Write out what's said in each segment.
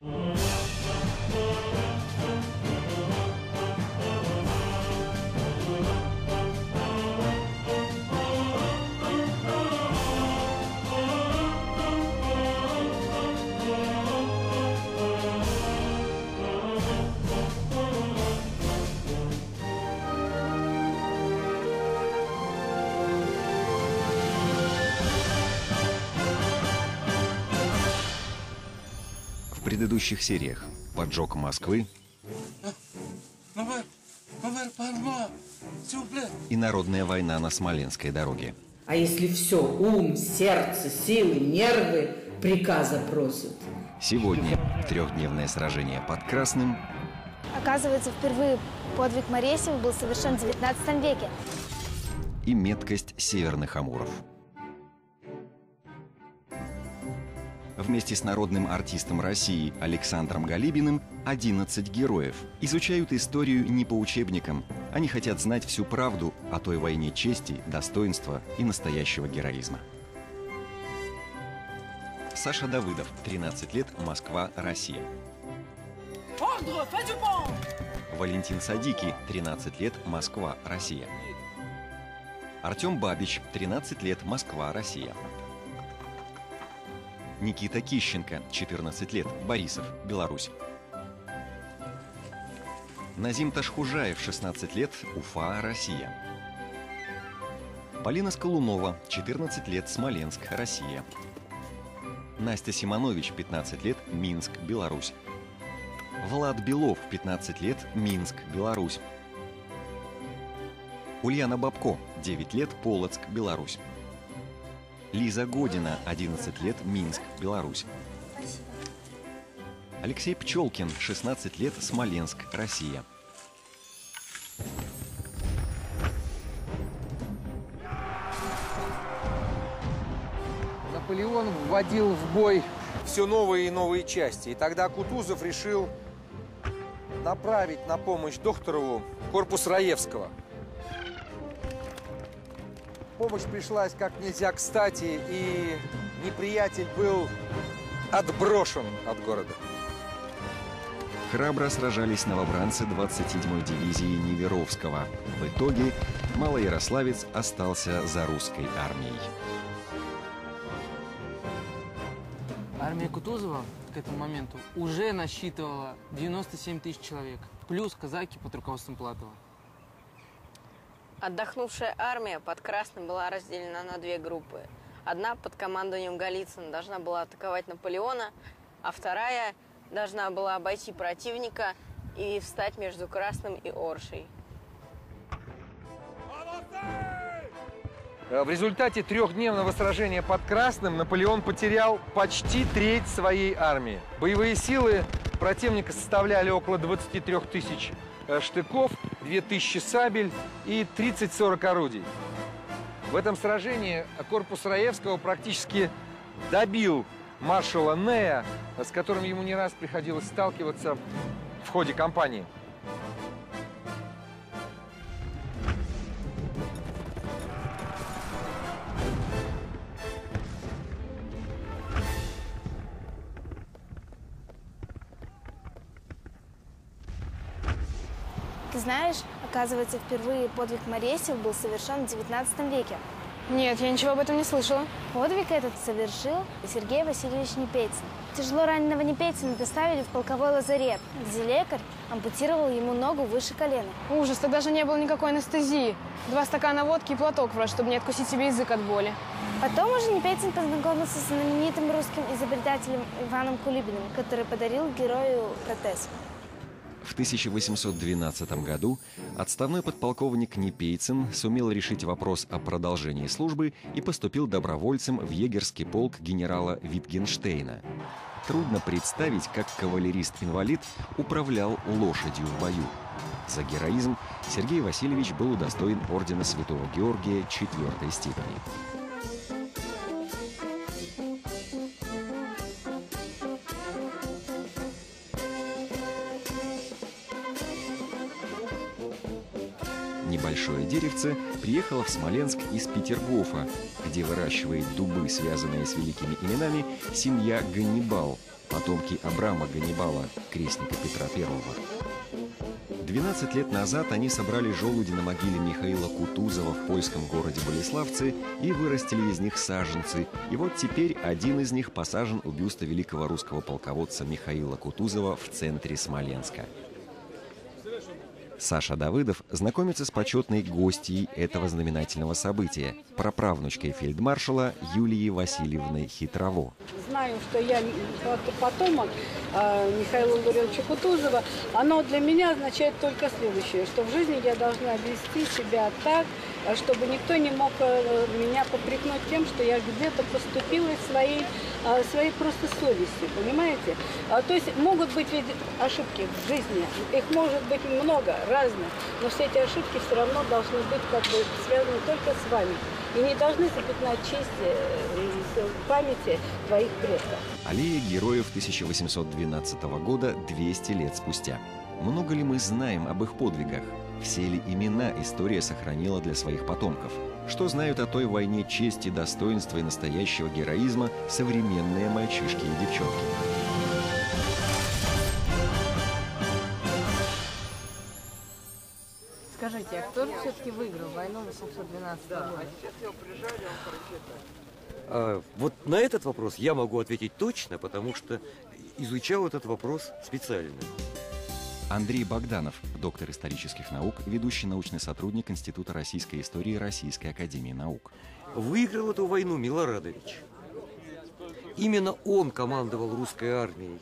В предыдущих сериях поджог Москвы и народная война на Смоленской дороге. А если все, ум, сердце, силы, нервы приказа просят? Сегодня трехдневное сражение под Красным Оказывается, впервые подвиг Моресева был совершен в 19 веке. и меткость северных амуров. Вместе с народным артистом России Александром Галибиным 11 героев изучают историю не по учебникам. Они хотят знать всю правду о той войне чести, достоинства и настоящего героизма. Саша Давыдов, 13 лет, Москва, Россия. Валентин Садики, 13 лет, Москва, Россия. Артем Бабич, 13 лет, Москва, Россия. Никита Кищенко, 14 лет, Борисов, Беларусь. Назим Ташхужаев, 16 лет, Уфа, Россия. Полина Сколунова, 14 лет, Смоленск, Россия. Настя Симонович, 15 лет, Минск, Беларусь. Влад Белов, 15 лет, Минск, Беларусь. Ульяна Бабко, 9 лет, Полоцк, Беларусь. Лиза Година, 11 лет, Минск, Беларусь. Алексей Пчелкин, 16 лет, Смоленск, Россия. Наполеон вводил в бой все новые и новые части. И тогда Кутузов решил направить на помощь Докторову корпус Раевского. Помощь пришлась как нельзя кстати, и неприятель был отброшен от города. Храбро сражались новобранцы 27-й дивизии Неверовского. В итоге Малоярославец остался за русской армией. Армия Кутузова к этому моменту уже насчитывала 97 тысяч человек, плюс казаки под руководством Платова. Отдохнувшая армия под Красным была разделена на две группы. Одна под командованием Голицына должна была атаковать Наполеона, а вторая должна была обойти противника и встать между Красным и Оршей. В результате трехдневного сражения под Красным Наполеон потерял почти треть своей армии. Боевые силы противника составляли около 23 тысяч штыков, 2000 сабель и 30-40 орудий. В этом сражении корпус Раевского практически добил маршала Нея, с которым ему не раз приходилось сталкиваться в ходе кампании. Оказывается, впервые подвиг Моресев был совершен в 19 веке. Нет, я ничего об этом не слышала. Подвиг этот совершил Сергей Васильевич Непейцин. Тяжело раненого Непейцина доставили в полковой лазарет, где лекарь ампутировал ему ногу выше колена. Ужас, тогда же не было никакой анестезии. Два стакана водки и платок в рот, чтобы не откусить себе язык от боли. Потом уже Непейцин познакомился с знаменитым русским изобретателем Иваном Кулибиным, который подарил герою протез. В 1812 году отставной подполковник Непейцин сумел решить вопрос о продолжении службы и поступил добровольцем в егерский полк генерала Витгенштейна. Трудно представить, как кавалерист-инвалид управлял лошадью в бою. За героизм Сергей Васильевич был удостоен ордена Святого Георгия четвертой степени. Большое деревце приехала в Смоленск из Петергофа, где выращивает дубы, связанные с великими именами, семья Ганнибал, потомки Абрама Ганнибала, крестника Петра Первого. 12 лет назад они собрали желуди на могиле Михаила Кутузова в польском городе Болеславцы и вырастили из них саженцы. И вот теперь один из них посажен у бюста великого русского полководца Михаила Кутузова в центре Смоленска. Саша Давыдов знакомится с почетной гостьей этого знаменательного события, праправнучкой фельдмаршала Юлии Васильевны Хитрово. Знаю, что я потомок э, Михаила Лаврентьевича Кутузова. Оно для меня означает только следующее, что в жизни я должна вести себя так, чтобы никто не мог э, меня попрекнуть тем, что я где-то поступила своей, э, своей просто совестью, понимаете? То есть могут быть ведь ошибки в жизни, их может быть много, разных, но все эти ошибки все равно должны быть как бы связаны только с вами и не должны запятнать честь э, памяти твоих предков. Аллея героев 1812 года 200 лет спустя. Много ли мы знаем об их подвигах? Все ли имена история сохранила для своих потомков? Что знают о той войне чести, достоинства и настоящего героизма современные мальчишки и девчонки? Скажите, а кто же все-таки выиграл войну 812 года? А, вот на этот вопрос я могу ответить точно, потому что изучал этот вопрос специально. Андрей Богданов, доктор исторических наук, ведущий научный сотрудник Института российской истории Российской академии наук. Выиграл эту войну Милорадович. Именно он командовал русской армией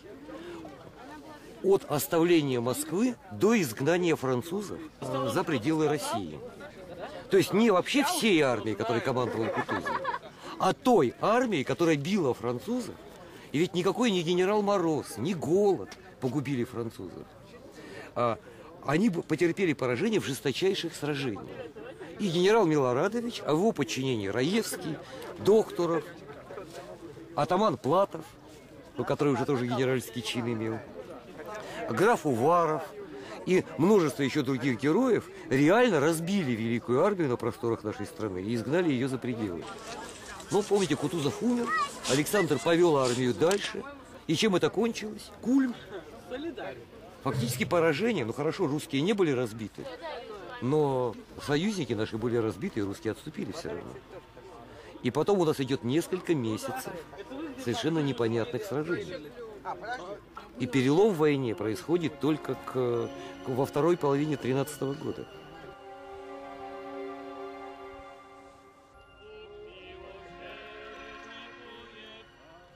от оставления Москвы до изгнания французов э, за пределы России. То есть не вообще всей армии, которой командовал Кутузов, а той армии, которая била французов. И ведь никакой не генерал Мороз, ни голод погубили французов. А они потерпели поражение в жесточайших сражениях. И генерал Милорадович, а в его подчинении Раевский, Докторов, атаман Платов, ну, который уже тоже генеральский чин имел, граф Уваров и множество еще других героев реально разбили великую армию на просторах нашей страны и изгнали ее за пределы. Ну, помните, Кутузов умер, Александр повел армию дальше. И чем это кончилось? Кульм. Фактически поражение. Ну хорошо, русские не были разбиты. Но союзники наши были разбиты, и русские отступили все равно. И потом у нас идет несколько месяцев совершенно непонятных сражений. И перелом в войне происходит только к, к, во второй половине 13 года.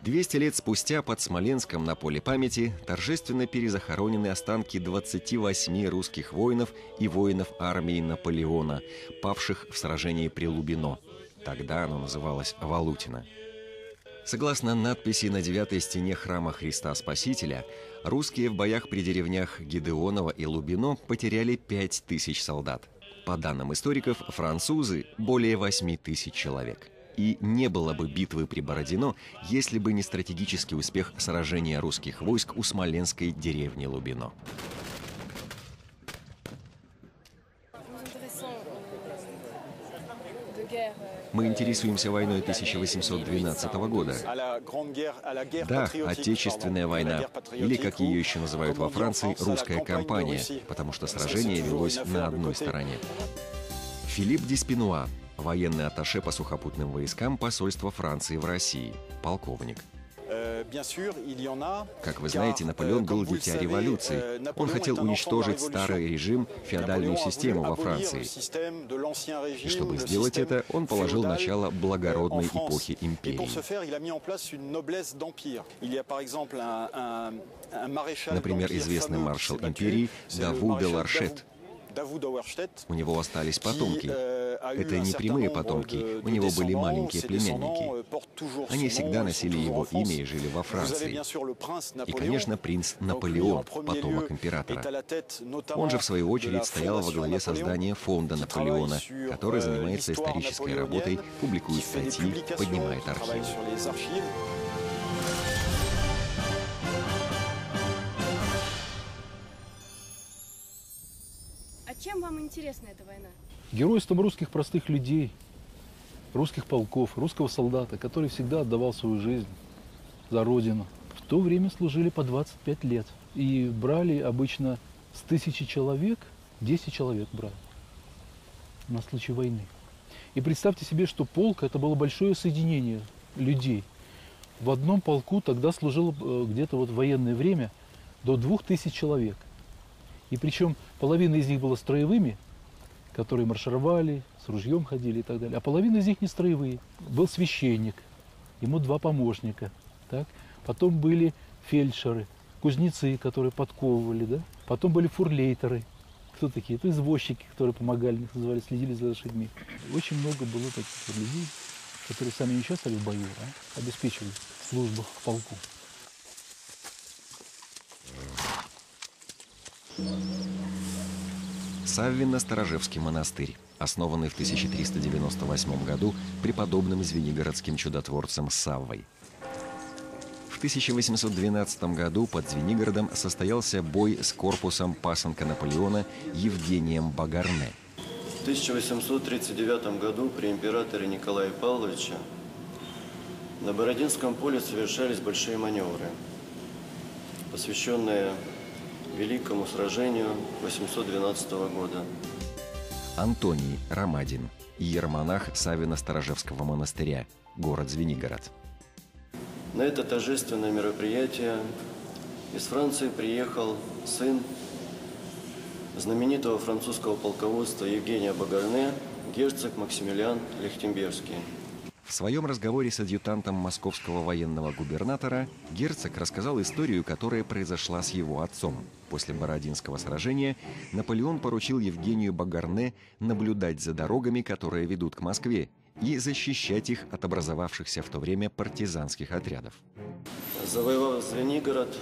Двести лет спустя под Смоленском на поле памяти торжественно перезахоронены останки 28 русских воинов и воинов армии Наполеона, павших в сражении при Лубино. Тогда оно называлось Валутино. Согласно надписи на девятой стене храма Христа Спасителя, русские в боях при деревнях Гидеоново и Лубино потеряли пять тысяч солдат. По данным историков, французы – более восьми тысяч человек. И не было бы битвы при Бородино, если бы не стратегический успех сражения русских войск у смоленской деревни Лубино. Мы интересуемся войной 1812 года. Да, Отечественная война, или, как ее еще называют во Франции, русская кампания, потому что сражение велось на одной стороне. Филипп Диспинуа, военный атташе по сухопутным войскам посольства Франции в России, полковник. Как вы знаете, Наполеон был дитя революции. Он хотел уничтожить старый режим, феодальную систему во Франции. И чтобы сделать это, он положил начало благородной эпохи империи. Например, известный маршал империи Даву де Ларшет – у него остались потомки. Euh, Это не прямые потомки, у него были маленькие племянники. Euh, Они всегда носили его имя и жили во Франции. И, конечно, принц Наполеон, потомок императора. Он же, в свою очередь, стоял во главе создания фонда Наполеона, который euh, занимается исторической работой, публикует статьи, поднимает архивы. Чем вам интересна эта война? геройством русских простых людей, русских полков, русского солдата, который всегда отдавал свою жизнь за Родину. В то время служили по 25 лет. И брали обычно с тысячи человек, 10 человек брали на случай войны. И представьте себе, что полк это было большое соединение людей. В одном полку тогда служило э, где-то вот в военное время до двух тысяч человек. И причем половина из них была строевыми, которые маршировали, с ружьем ходили и так далее. А половина из них не строевые. Был священник, ему два помощника. Так? Потом были фельдшеры, кузнецы, которые подковывали. Да? Потом были фурлейтеры. Кто такие? Это извозчики, которые помогали, их называли, следили за лошадьми. Очень много было таких людей, которые сами не участвовали в бою, а обеспечивали службу в полку. Саввино-Сторожевский монастырь, основанный в 1398 году преподобным звенигородским чудотворцем Саввой. В 1812 году под Звенигородом состоялся бой с корпусом пасынка Наполеона Евгением Багарне. В 1839 году при императоре Николае Павловиче на Бородинском поле совершались большие маневры, посвященные Великому сражению 812 года. Антоний Ромадин, иеромонах Савино-Сторожевского монастыря, город Звенигород. На это торжественное мероприятие из Франции приехал сын знаменитого французского полководства Евгения Багарне, герцог Максимилиан Лихтенбергский – в своем разговоре с адъютантом московского военного губернатора герцог рассказал историю, которая произошла с его отцом. После Бородинского сражения Наполеон поручил Евгению Багарне наблюдать за дорогами, которые ведут к Москве, и защищать их от образовавшихся в то время партизанских отрядов. Завоевав Звенигород,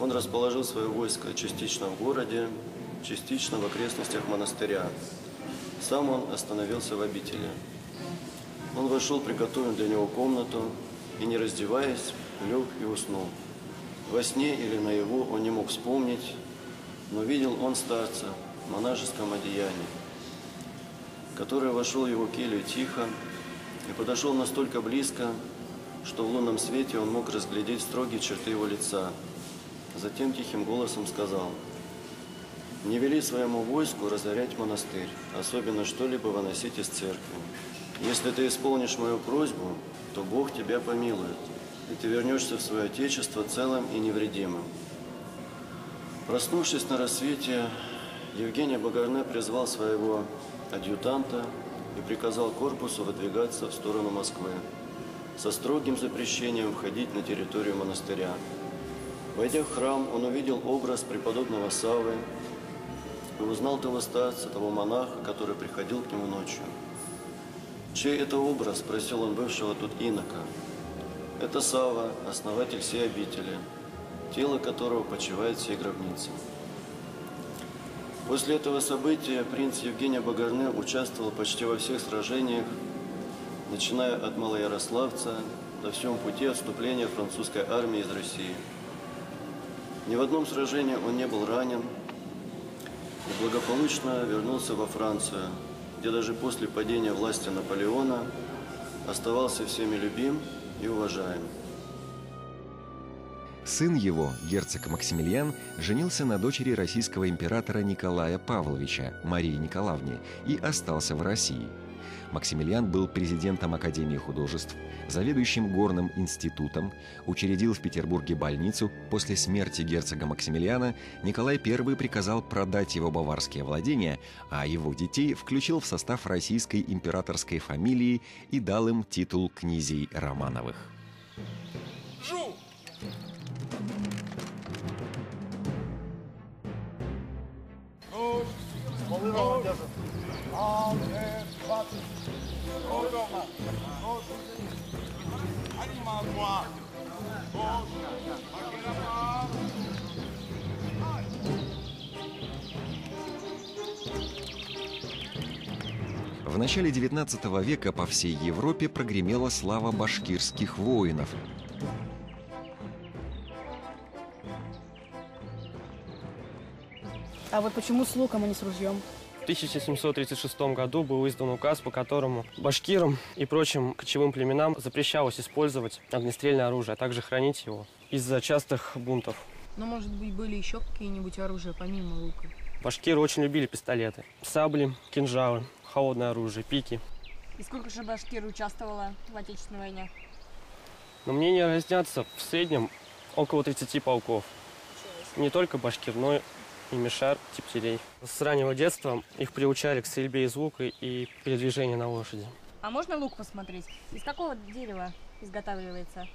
он расположил свое войско частично в городе, частично в окрестностях монастыря. Сам он остановился в обители – он вошел, приготовил для него комнату и, не раздеваясь, лег и уснул. Во сне или наяву он не мог вспомнить, но видел он старца в монашеском одеянии, который вошел его келью тихо и подошел настолько близко, что в лунном свете он мог разглядеть строгие черты его лица. Затем тихим голосом сказал, «Не вели своему войску разорять монастырь, особенно что-либо выносить из церкви. Если ты исполнишь мою просьбу, то Бог тебя помилует, и ты вернешься в свое Отечество целым и невредимым. Проснувшись на рассвете, Евгений Багарне призвал своего адъютанта и приказал корпусу выдвигаться в сторону Москвы со строгим запрещением входить на территорию монастыря. Войдя в храм, он увидел образ преподобного Савы и узнал того старца, того монаха, который приходил к нему ночью. Чей это образ, спросил он бывшего тут инока. Это Сава, основатель всей обители, тело которого почивает всей гробнице. После этого события принц Евгений Багарне участвовал почти во всех сражениях, начиная от Малоярославца до всем пути отступления французской армии из России. Ни в одном сражении он не был ранен и благополучно вернулся во Францию – где даже после падения власти Наполеона оставался всеми любим и уважаем. Сын его, герцог Максимилиан, женился на дочери российского императора Николая Павловича, Марии Николаевне, и остался в России – Максимилиан был президентом Академии художеств, заведующим горным институтом, учредил в Петербурге больницу. После смерти герцога Максимилиана Николай I приказал продать его баварские владения, а его детей включил в состав российской императорской фамилии и дал им титул князей Романовых. Жу! Ну, в начале XIX века по всей Европе прогремела слава башкирских воинов. А вот почему с луком, а не с ружьем? В 1736 году был издан указ, по которому башкирам и прочим кочевым племенам запрещалось использовать огнестрельное оружие, а также хранить его из-за частых бунтов. Но, может быть, были еще какие-нибудь оружия помимо лука? Башкиры очень любили пистолеты. Сабли, кинжалы, холодное оружие, пики. И сколько же башкир участвовало в Отечественной войне? Но мнения разнятся в среднем около 30 полков. Не только башкир, но и мишар, тептерей. С раннего детства их приучали к стрельбе из лука и передвижению на лошади. А можно лук посмотреть? Из какого дерева изготавливается?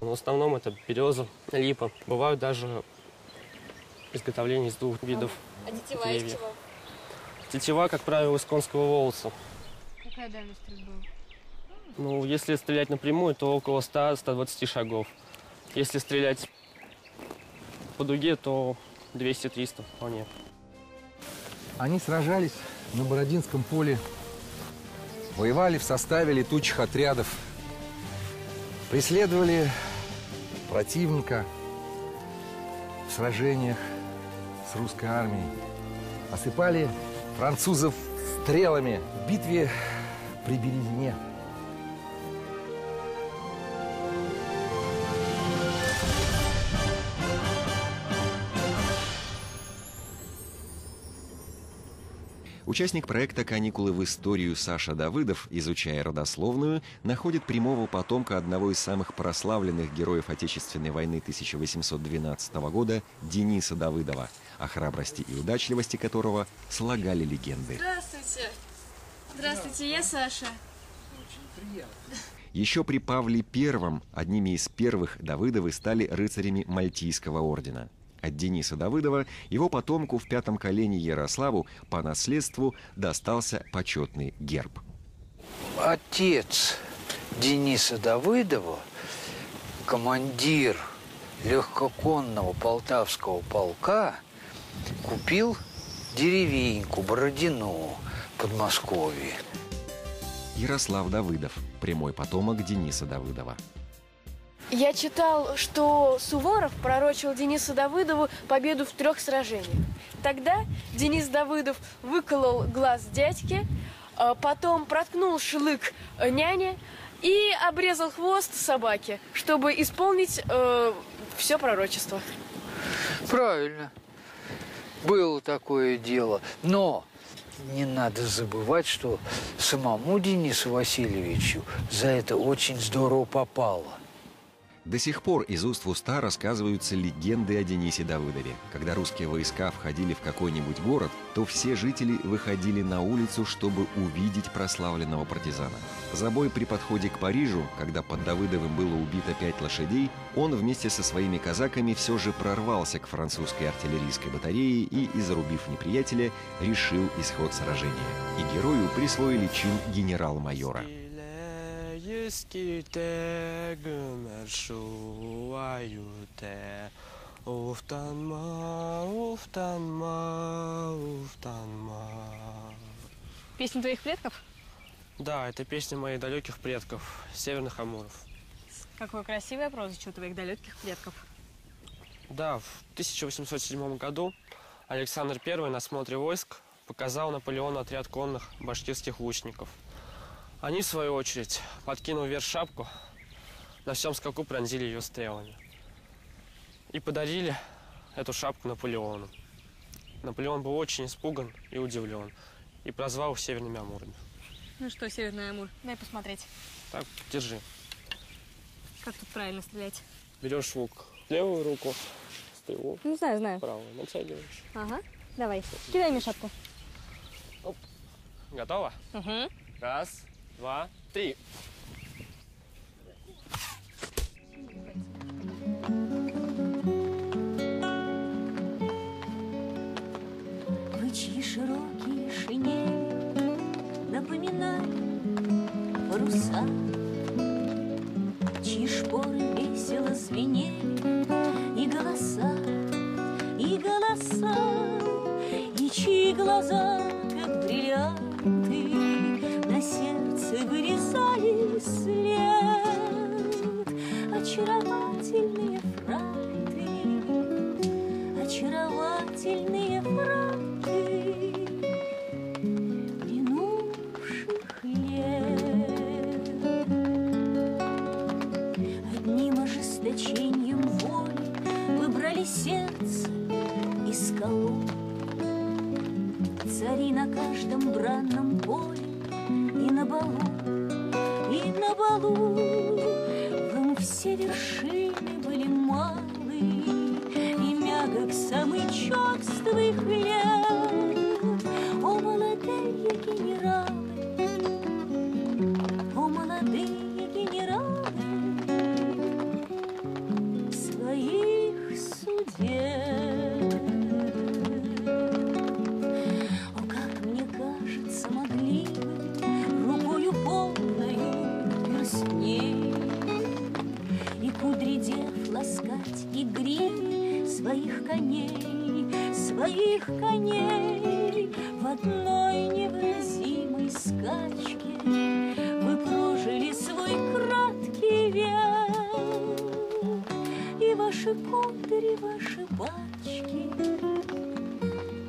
Но в основном это береза, липа. Бывают даже изготовления из двух видов А тетива деревьев. из чего? Тетива, как правило, из конского волоса. Какая дальность стрельбы? Ну, если стрелять напрямую, то около 100-120 шагов. Если стрелять по дуге, то 200-300 вполне. Они сражались на Бородинском поле, воевали в составе летучих отрядов, преследовали противника в сражениях с русской армией, осыпали французов стрелами в битве при Березине. Участник проекта «Каникулы в историю» Саша Давыдов, изучая родословную, находит прямого потомка одного из самых прославленных героев Отечественной войны 1812 года Дениса Давыдова, о храбрости и удачливости которого слагали легенды. Здравствуйте. Здравствуйте, я Саша. Еще при Павле I одними из первых Давыдовы стали рыцарями Мальтийского ордена. От Дениса Давыдова его потомку в пятом колене Ярославу по наследству достался почетный герб. Отец Дениса Давыдова, командир легкоконного полтавского полка, купил деревеньку Бородино Подмосковье. Ярослав Давыдов, прямой потомок Дениса Давыдова. Я читал, что Суворов пророчил Денису Давыдову победу в трех сражениях. Тогда Денис Давыдов выколол глаз дядьке, а потом проткнул шлык няне и обрезал хвост собаке, чтобы исполнить э, все пророчество. Правильно. Было такое дело. Но не надо забывать, что самому Денису Васильевичу за это очень здорово попало. До сих пор из уст в уста рассказываются легенды о Денисе Давыдове. Когда русские войска входили в какой-нибудь город, то все жители выходили на улицу, чтобы увидеть прославленного партизана. За бой при подходе к Парижу, когда под Давыдовым было убито пять лошадей, он вместе со своими казаками все же прорвался к французской артиллерийской батарее и, изрубив неприятеля, решил исход сражения. И герою присвоили чин генерал-майора. Eskide gümmer şuvayute Уфтанма, уфтанма, уфтанма. Песня твоих предков? Да, это песня моих далеких предков, северных Амуров. Какое красивое прозвище у твоих далеких предков. Да, в 1807 году Александр I на смотре войск показал Наполеону отряд конных башкирских лучников. Они, в свою очередь, подкинув вверх шапку, на всем скаку пронзили ее стрелами. И подарили эту шапку Наполеону. Наполеон был очень испуган и удивлен. И прозвал их северными Амурами. Ну что, Северный Амур, дай посмотреть. Так, держи. Как тут правильно стрелять? Берешь лук левую руку, стрелу Ну, знаю, знаю. правую, натягиваешь. Ага, давай. Кидай мне шапку. Готово? Угу. Раз, два, три. Клычи широкие, шинель, напоминай паруса, Чьи шпоры весело звенели, и голоса, и голоса, И чьи глаза, как бриллианты, все вершины были малы, И мягок самый черствых лет. Бачки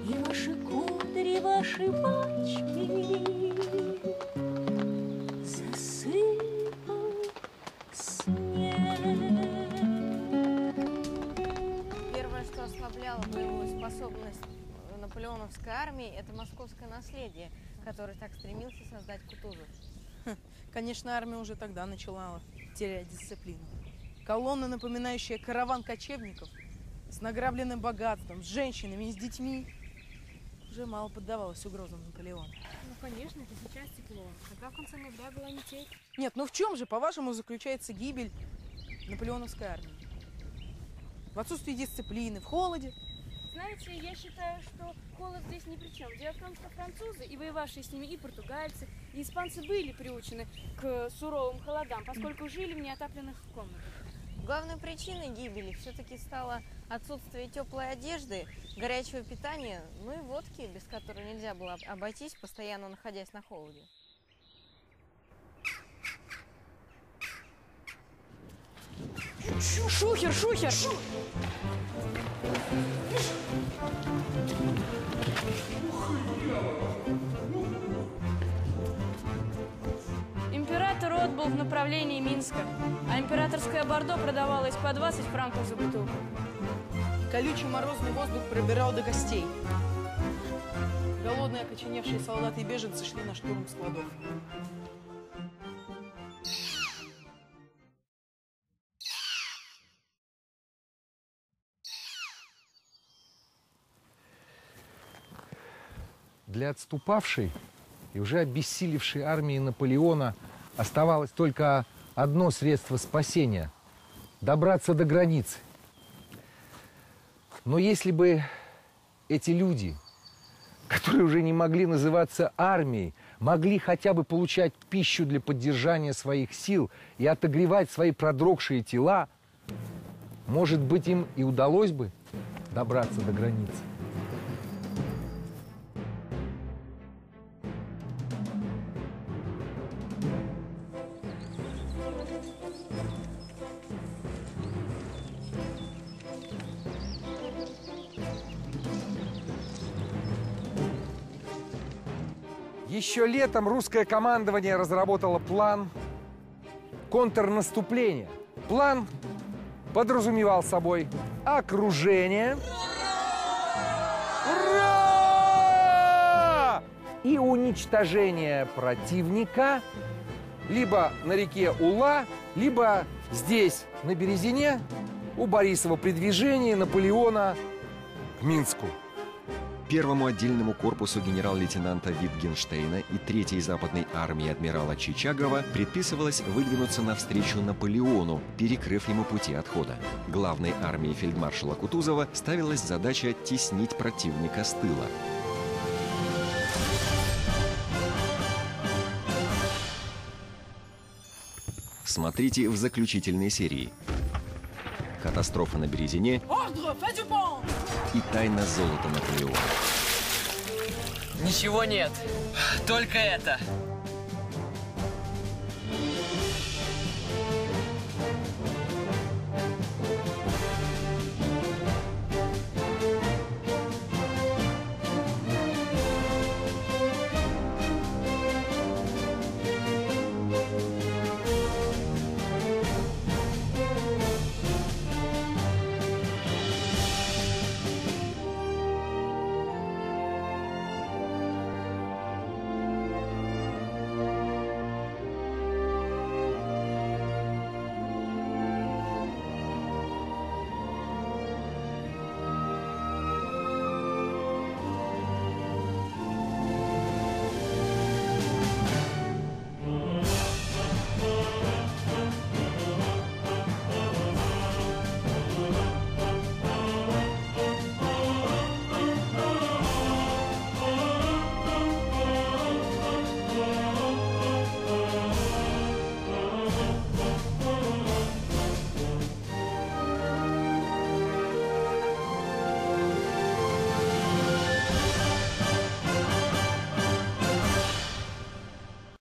И ваши кудри, ваши бачки Засыпал Первое, что ослабляло боевую способность наполеоновской армии, это московское наследие, которое так стремился создать Кутузов. Конечно, армия уже тогда начала терять дисциплину. Колонна, напоминающая караван кочевников, с награбленным богатством, с женщинами и с детьми, уже мало поддавалась угрозам Наполеона. Ну, конечно, это сейчас тепло. Тогда в конце ноября была метель. Нет, ну в чем же, по-вашему, заключается гибель наполеоновской армии? В отсутствии дисциплины, в холоде? Знаете, я считаю, что холод здесь ни при чем. Дело в том, что французы и воевавшие с ними и португальцы, и испанцы были приучены к суровым холодам, поскольку жили в неотапленных комнатах. Главной причиной гибели все-таки стало отсутствие теплой одежды, горячего питания, ну и водки, без которой нельзя было обойтись, постоянно находясь на холоде. Шухер, шухер! Император отбыл в направлении Минска, а императорское бордо продавалось по 20 франков за бутылку. Колючий морозный воздух пробирал до костей. Голодные, окоченевшие солдаты и беженцы шли на штурм складов. Для отступавшей и уже обессилевшей армии Наполеона оставалось только одно средство спасения – добраться до границы. Но если бы эти люди, которые уже не могли называться армией, могли хотя бы получать пищу для поддержания своих сил и отогревать свои продрогшие тела, может быть, им и удалось бы добраться до границы. Еще летом русское командование разработало план контрнаступления. План подразумевал собой окружение Ура! и уничтожение противника либо на реке Ула, либо здесь, на Березине, у Борисова при движении Наполеона к Минску. Первому отдельному корпусу генерал-лейтенанта Витгенштейна и Третьей западной армии адмирала Чичагова предписывалось выдвинуться навстречу Наполеону, перекрыв ему пути отхода. Главной армии фельдмаршала Кутузова ставилась задача теснить противника с тыла. Смотрите в заключительной серии. Катастрофа на Березине и тайна золота Наполеона. Ничего нет, только это.